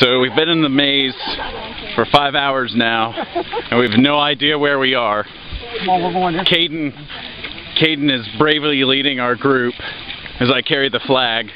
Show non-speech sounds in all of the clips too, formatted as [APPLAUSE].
So we've been in the maze for five hours now, and we have no idea where we are. Come on, we're going this Caden, Caden is bravely leading our group as I carry the flag.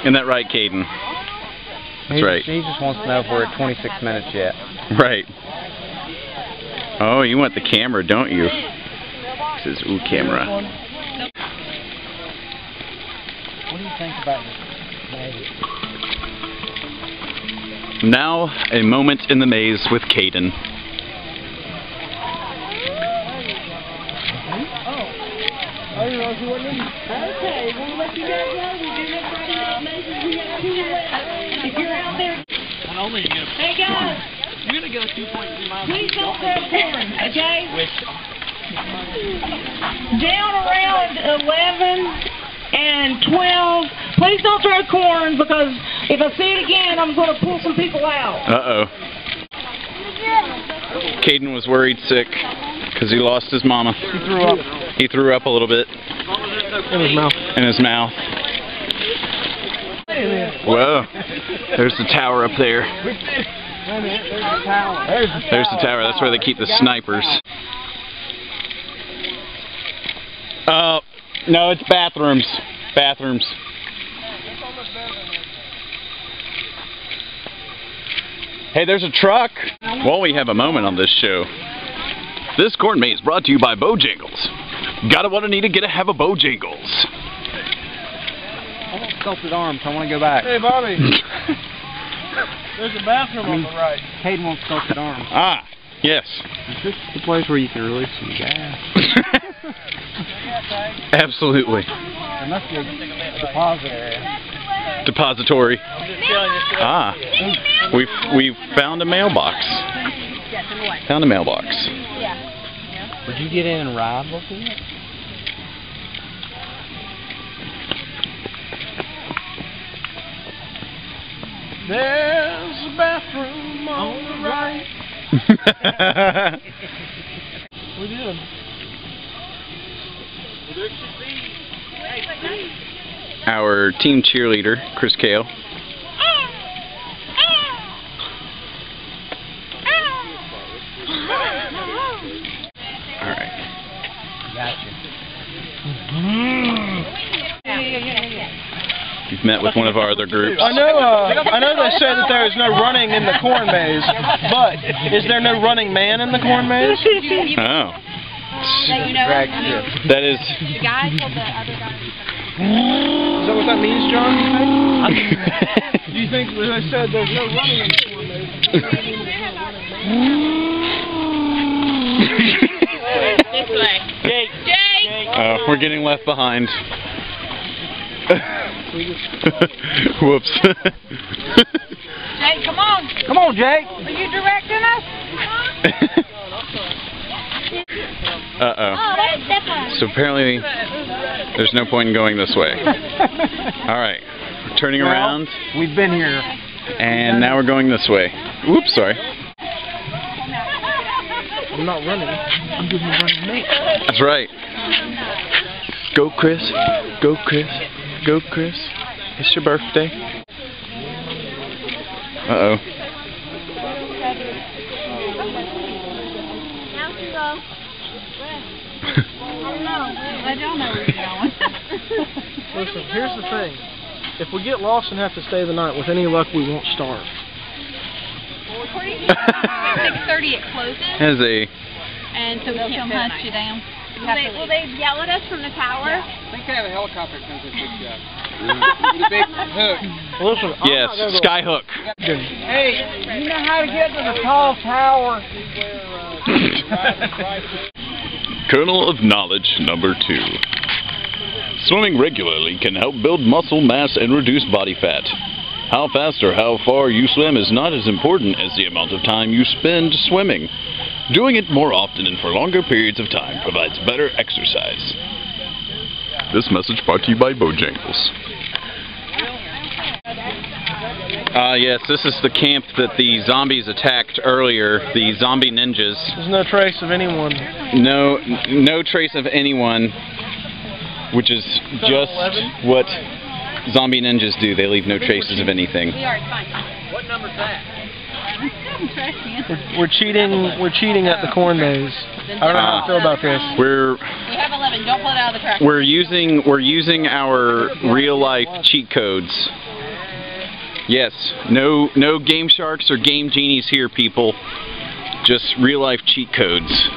Isn't that right, Caden? That's he, right. He just wants to know if we're at 26 minutes yet. Right. Oh, you want the camera, don't you? This is ooh camera. What do you think about this? Now, a moment in the maze with Caden. Okay, we'll let you guys know. We do have Friday night mazes. We have two left. If you're out there, You're gonna go 2.3 miles. please don't throw corn, okay? Down around 11 and 12, please don't throw corn because if I see it again, I'm going to pull some people out. Uh-oh. Caden was worried sick because he lost his mama. He threw up He threw up a little bit in his mouth. in his mouth. Whoa. There's the tower up there. There's the tower. There's the tower. That's where they keep the snipers. Oh, no, it's bathrooms. Bathrooms. Hey, there's a truck. While we have a moment on this show, this corn maze brought to you by Bojangles. Gotta wanna need to get a have a Bojangles. I want sculpted arms. I want to go back. Hey, Bobby. [LAUGHS] There's a bathroom on the right. Caden wants sculpted arms. Ah, yes. Is this the place where you can release some gas? [LAUGHS] Absolutely. There must be a deposit area. Depository. Ah, we we found a mailbox. Found a mailbox. Would you get in and ride with it? There's a bathroom on the right. [LAUGHS] We did. Our team cheerleader, Chris Kale. All right. Gotcha. You've met with one of our other groups. I know. Uh, I know they say that there is no running in the corn maze, but is there no running man in the corn maze? Oh, That you know, Drag I mean, strip. that is. The guy told the other guy. Is that what that means, John? You [LAUGHS] think? Do you think that they said there's no running in the corn? This way. Jake. Jake. Uh, we're getting left behind. [LAUGHS] Whoops. Jake, come on. Come on, Jake. Are you directing us? [LAUGHS] Uh oh. that's different. So apparently, there's no point in going this way. [LAUGHS] All right, we're turning Well, around, We've been here. and now we're going this way. Oops, sorry. I'm not running. I'm doing the running man. That's right. Go, Chris. Go, Chris. Go, Chris. It's your birthday. Uh oh. I don't know where you're going. [LAUGHS] Listen, here's the thing. If we get lost and have to stay the night, with any luck, we won't starve. According to 6:30 it closes, Has a and so we can't hunt you down. Will they, will they yell at us from the tower? I think they have a helicopter that comes and picks you up. [LAUGHS] With a big hook. Listen, I'm yes, not gonna skyhook. Hey, you know how to get to the tall tower? Uh, [LAUGHS] Kernel of knowledge number two. Swimming regularly can help build muscle mass and reduce body fat. How fast or how far you swim is not as important as the amount of time you spend swimming. Doing it more often and for longer periods of time provides better exercise. This message brought to you by Bojangles. Uh, yes, this is the camp that the zombies attacked earlier, the zombie ninjas. There's no trace of anyone. No, no trace of anyone, which is just 7-Eleven? what zombie ninjas do. They leave no traces of anything. We are, fine. What number's that? Trash [LAUGHS] can. We're cheating. We're cheating at the corn maze. I don't know how I feel about this. We're We have 11. Don't pull it out of the trash. we're using we're using our real life cheat codes. Yes, no no GameSharks or Game Genies here, people. Just real life cheat codes.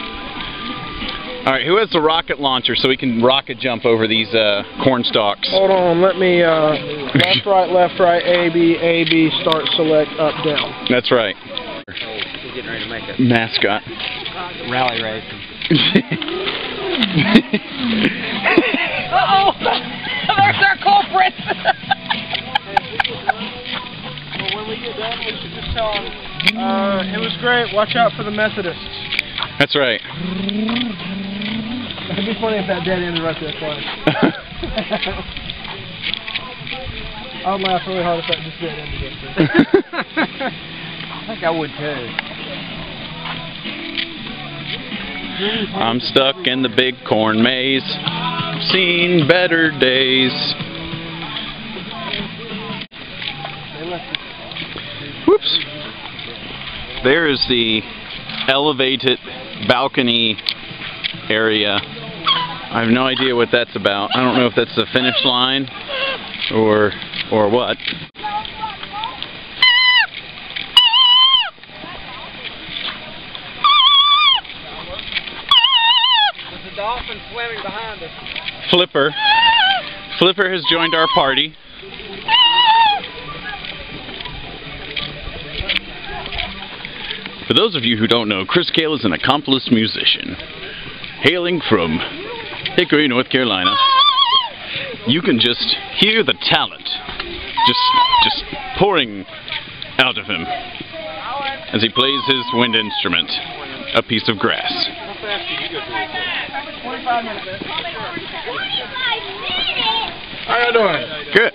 All right, who has the rocket launcher so we can rocket jump over these uh, corn stalks? Hold on. Let me. Uh, [LAUGHS] left, right, left, right. A, B, A, B. Start, select, up, down. That's right. He's getting ready to make a Mascot. rally race. [LAUGHS] Uh-oh. [LAUGHS] There's our culprit. When we get done, we should just tell them. Uh, it was great. Watch out for the Methodists. That's right. [LAUGHS] It'd be funny if that dead ended right there. [LAUGHS] I'd laugh really hard if that just dead ended up there. [LAUGHS] I think I would too. I'm stuck in the big corn maze. Seen better days. Whoops. There is the elevated balcony area. I have no idea what that's about. I don't know if that's the finish line or or what. There's a dolphin swimming behind us. Flipper. Flipper has joined our party. For those of you who don't know, Chris Cale is an accomplished musician. Hailing from Hickory, North Carolina. You can just hear the talent just just pouring out of him as he plays his wind instrument, a piece of grass. How you doing? Good.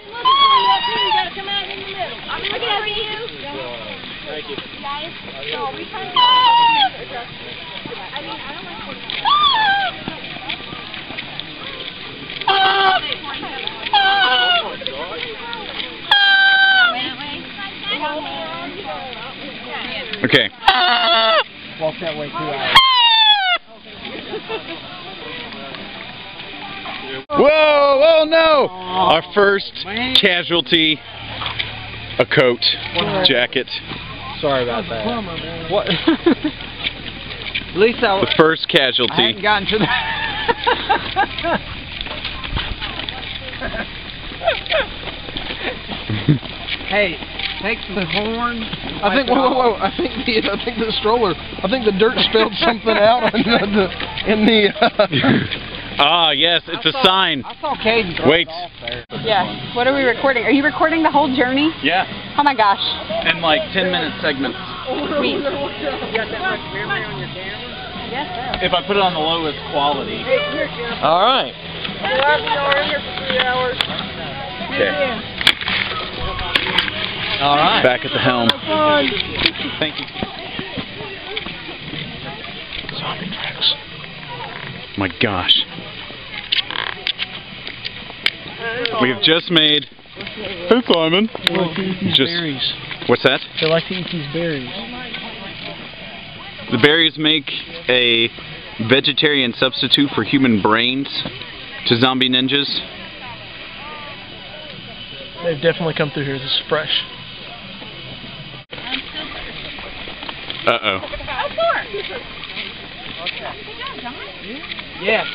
Okay. Walk that way two hours. Whoa! Oh no! Our first casualty. A coat, jacket. Sorry about that. What? [LAUGHS] At least I, The first casualty. I hadn't casualty. gotten to the. [LAUGHS] hey, take the horn. I think. Whoa, whoa, whoa! I think the. I think the stroller. I think the dirt spilled something out in the. the in the uh, [LAUGHS] Ah, yes, it's a sign. I saw Caden throw Wait. there. Yeah. What are we recording? Are you recording the whole journey? Yeah, Oh my gosh. in like 10 minute segments. Sweet. If I put it on the lowest quality. All right. Okay. All right. Back at the helm. Thank you. Zombie tracks. My gosh. We have just made. Hey Simon. Just berries. what's that? They like to eat these berries. The berries make a vegetarian substitute for human brains to zombie ninjas. They've definitely come through here. This is fresh. Uh oh. Yes.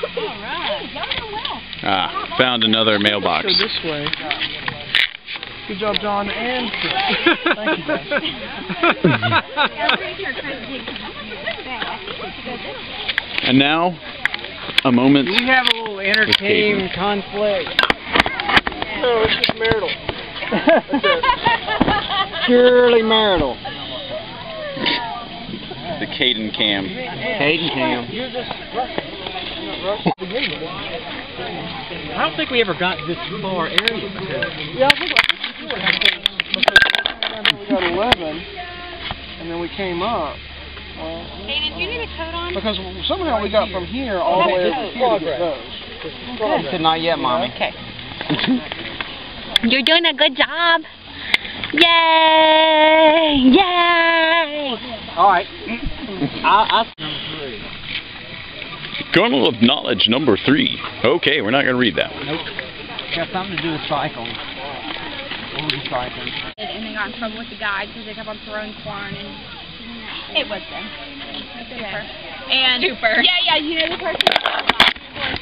Ah, found another mailbox. Go this way. Good job, John and Chris. Thank you, guys. And now, a moment. We have a little inner With team Caden. conflict? No, it's just marital. [LAUGHS] Purely marital. The Caden cam. Caden Cam. I don't think we ever got this far area Yeah, I think we got 11, and then we came up. Well, Caden, do you need a coat on? because somehow we got from here all the way over here to get those. I said not yet, mommy. Okay. You're doing a good job. Yay! Yay! All right. I, I Kernel of Knowledge number three. Okay, we're not going to read that one. nope. Got something to do with cycling. Or recycling. And they got in trouble with the guide because they kept on throwing corn and it was them. Super. And Super. Yeah, yeah, you know the person.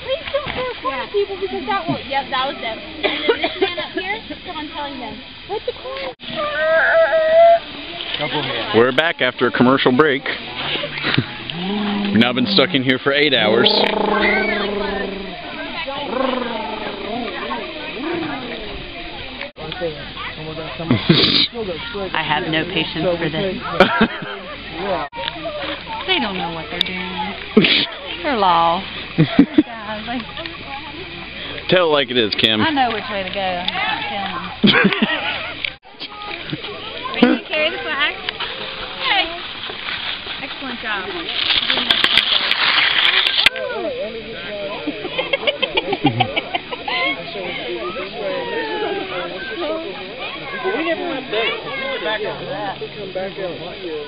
Please don't throw corn at people because that was yep, that was them. And then this man up here kept on telling them, "Let the corn." We're back after a commercial break. We've now been stuck in here for eight hours. [LAUGHS] I have no patience for this. [LAUGHS] They don't know what they're doing. [LAUGHS] They're lost. Tell it like it is, Kim. I know which way to go. I'm not telling them. Ready to carry the flag? Okay. Excellent job. You're doing an excellent job. we never went there. We went back up that. We come back out here,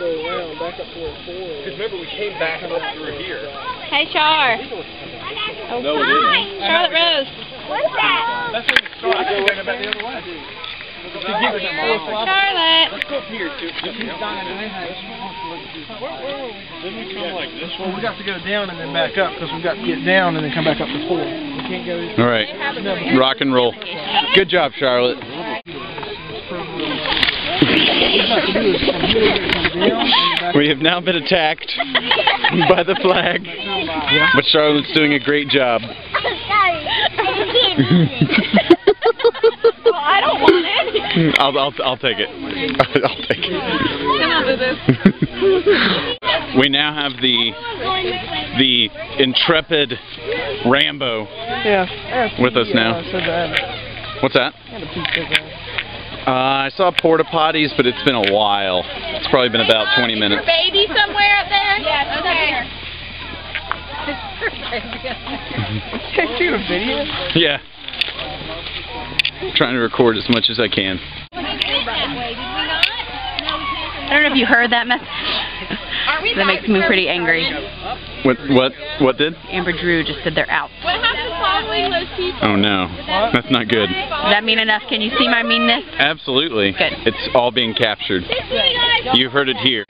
go around, back up to where four. Because remember, we came back up through here. Hey, Char. No, it isn't. Charlotte Rose. What's that? That's when we started. I was going back the other way. To give her some more. Charlotte. Let's go up here, too. Didn't we come like this? Well, we got to go down and then back up, because we got to get down and then come back up to four. We can't go All right. Rock and roll. Good job, Charlotte. We have now been attacked by the flag, but Charlotte's doing a great job. [LAUGHS] well, I don't want it. [LAUGHS] I'll, I'll, I'll take it. [LAUGHS] I'll take Come on, boo boo. it. We now have the the intrepid Rambo. Yeah. With us now. Yeah, I said that. What's that? Had a piece of that. Uh, I saw porta potties, but it's been a while. It's probably been about 20 minutes. Baby somewhere up there? Yes, okay. Shoot [LAUGHS] a video? Yeah. Trying to record as much as I can. I don't know if you heard that message. That makes me pretty angry. What what what did? Amber Drew just said they're out. What happened following those people? Oh no. That's not good. Does that mean enough? Can you see my meanness? Absolutely. Good. It's all being captured. You heard it here.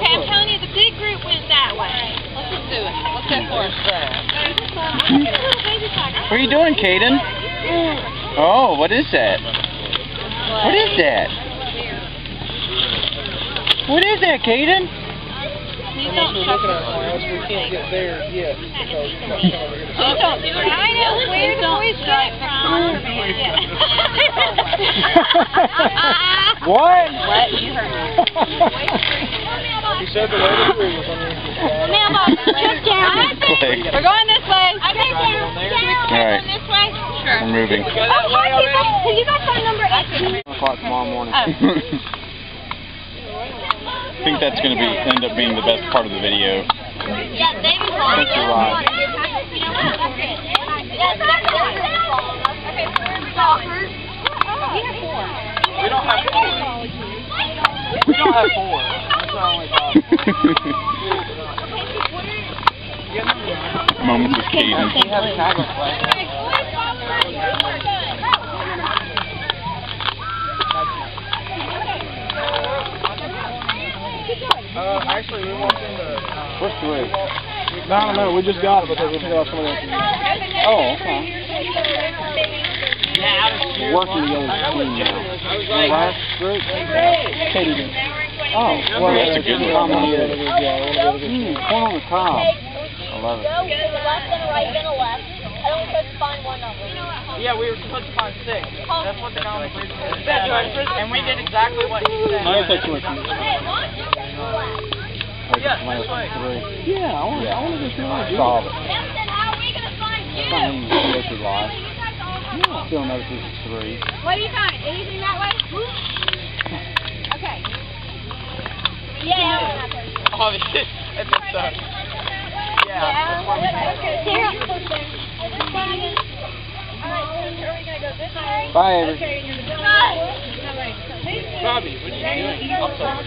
Okay, I'm telling you, the big group went that way. Let's just do it. Let's go for. What are you doing, Caden? Oh, what is that? What is that? What is that, Caden? Please don't We're looking at. We can't get there yet because it's not coming. Please don't do it. I know where the boys get from. [LAUGHS] [LAUGHS] What? What? You heard me. [LAUGHS] He said the way to do it was on the Mailbox. Just down. Flag. We're going this way. Okay, down. Down. All right. This way. Sure. We're moving. Oh, hi, people. So you guys got number eight. o'clock tomorrow morning. Oh. I think that's going to be end up being the best part of the video. Yeah, David's on. Thank you, Rod. You know what? That's it. Yes, that's it. Okay, so are we going? We have four. We don't have four. We don't have four. That's our only problem. Moments with Caden. We have a tackle flag. Uh, actually, we walked into. What's three? No, I don't. We just got it because we took it off someone else's. Oh, okay. Working together as a team now. The last group? Katie did. Oh, well, That's a good one. one. Yeah, yeah, Hmm, corn on the cob. I love it. Go left and right and a left. I don't supposed to find one number. Yeah, we were supposed to find six. That's what the conversation said. And we did exactly what he said. I think you went to Hey, watch it. Left. Yeah, this way. Three. Yeah, I want, I want to go see what Solve it. Then how are we going to find you? Yeah. Still another piece of debris. What do you find? Anything that way? okay. Yeah. Oh, [LAUGHS] Obviously, I think so. Yeah. yeah. Bye, everybody. Bobby, what are you doing? Upside.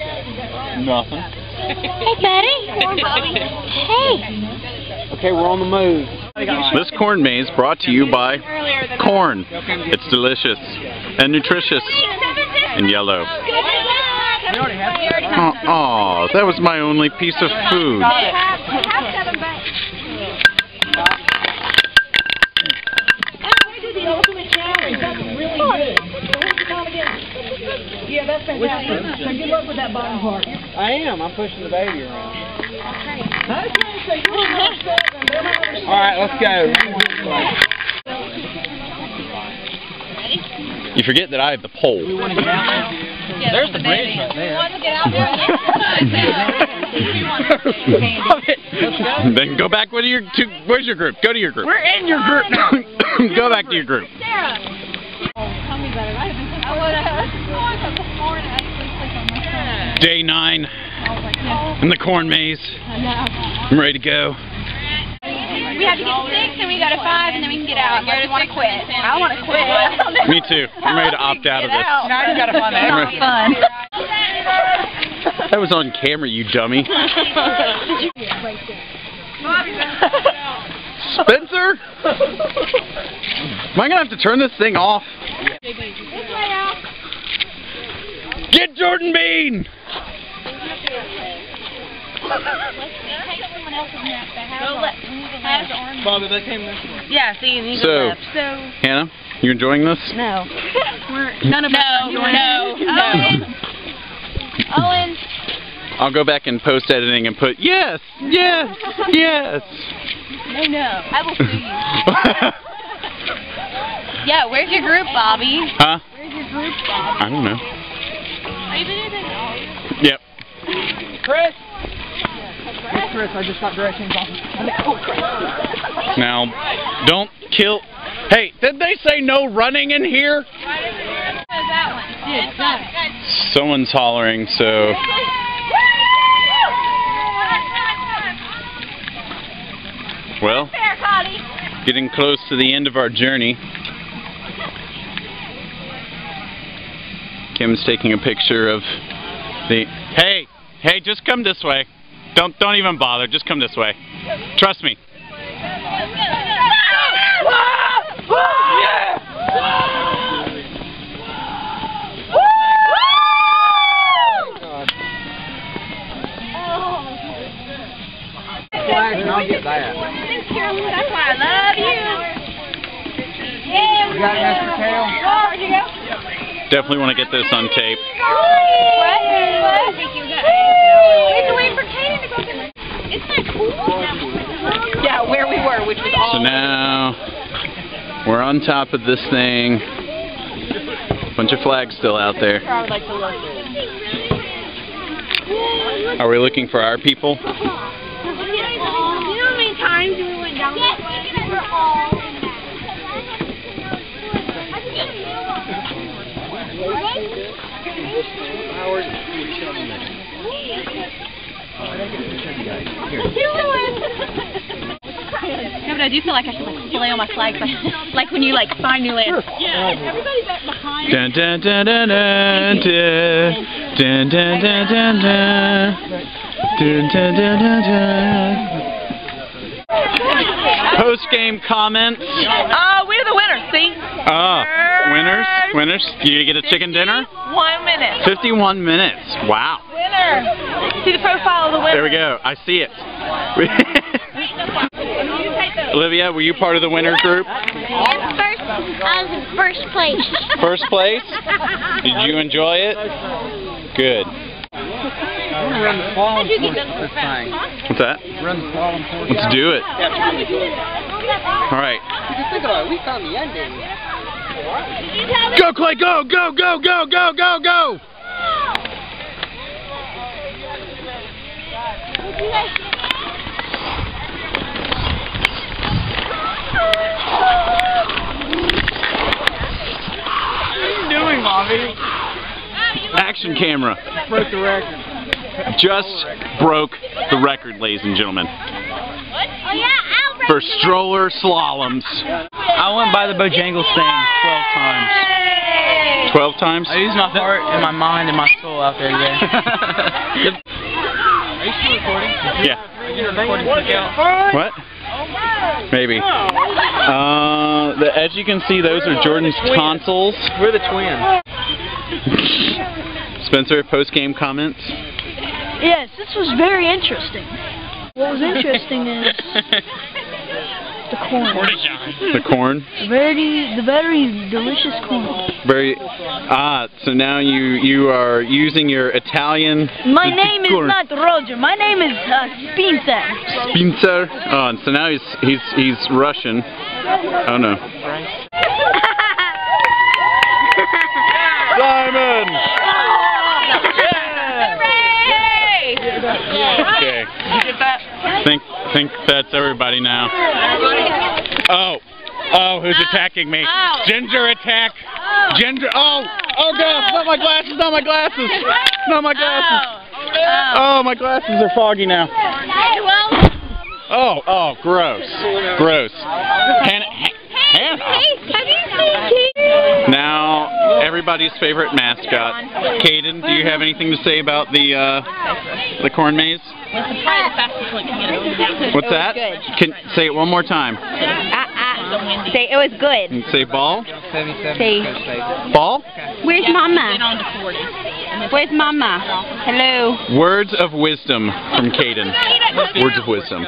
Nothing. hey, Betty. [LAUGHS] hey. Okay, we're on the move. This corn maze brought to you by corn. It's delicious and nutritious and yellow. Oh, aw, that was my only piece of food. The ultimate challenge. That's really good. So what's the time again? Yeah, that's fantastic. So good luck with that bottom part. I am. I'm pushing the baby around. Alright, let's go. You forget that I have the pole. There's the bridge right there. [LAUGHS] then go back to your to, where's your group? Go to your group. We're in your group now. [COUGHS] go back to your group. Day nine. I was like, yeah. in the corn maze. I know. I'm ready to go. We have to get six, and we go to five, and then we can get out. Go to want to quit. I want to quit. [LAUGHS] Me too. I'm ready to opt out of this. Now you gotta find I'm Fun. That was on camera, you dummy. Spencer? Am I gonna have to turn this thing off? Get Jordan Bean! Bobby, they came this way. Yeah, see, and he So- left. So, Hannah, you enjoying this? no. We're, none of us are No, enjoying no, it. Owen. Owen. I'll go back in post editing and put yes, yes, yes. No, no. I will sue you. [LAUGHS] Yeah, where's your group, Bobby? huh? Where's your group, Bob? I don't know. Are you bigger than? Yep. Chris. I just got directions on. Now, don't kill. Hey, did they say no running in here? Someone's hollering, so. Well, getting close to the end of our journey. Kim's taking a picture of the. Hey, hey, just come this way. Don't don't even bother. Just come this way. Trust me. Flags and I'll get that. That's why I love you. Yeah, You got it, Mr. Tail? Oh, where'd you go? Definitely want to get this on tape. Yeah, where we were. So now we're on top of this thing. Bunch of flags still out there. Are we looking for our people? No, but I do feel like I should like play on my flags, like, like when you like find new land. Everybody's up behind. Dun dun dun dun dun dun dun dun dun dun dun dun dun dun dun dun. Post game comments. Oh, we're the winners, see? Ah, winners, winners. You get a chicken dinner. One minute. 51 minutes. Wow. Winner. See the profile of the winner. There we go. I see it. [LAUGHS] Olivia, were you part of the winner group? In first, I was in first place. First place? Did you enjoy it? Good. I'm gonna run the slalom course this thing. What's that? Run the slalom course. Let's do it. All right. Go, Clay, go, go, go, go, go, go, go! What are you doing, Bobby? Action camera. Broke the record. just broke the record, ladies and gentlemen, Oh yeah, Albert. For stroller slaloms. I went by the Bojangles thing 12 times. 12 times? I used my heart and my mind and my soul out there today. [LAUGHS] Are you still recording? Yeah. Recording? What? Maybe. Uh, the, as you can see, those are Jordan's tonsils. We're the twins. [LAUGHS] Spencer, post-game comments? Yes, this was very interesting. What was interesting is [LAUGHS] the corn. The corn. The very, the very delicious corn. Very. Ah, so now you you are using your Italian. My name is corn. not Roger. My name is uh, Spencer. Spencer. Oh, and so now he's he's he's Russian. Oh no. [LAUGHS] Simon. Think think that's everybody now. Oh. Oh, who's attacking me? Oh. Ginger attack. Oh. Ginger. Oh. Oh God! Not my glasses. Not my glasses. Not my glasses. Oh. oh, my glasses are foggy now. Oh, oh, gross. Gross. Hannah, Hannah. Have you seen Keith? Now, everybody's favorite mascot. Caden, do you have anything to say about the uh, the corn maze? Probably the fastest one to get it. What's that? Can say it one more time. Say it was good. And say ball. Say, Ball. where's mama? Where's mama? Hello. Words of wisdom from Caden. Words of wisdom.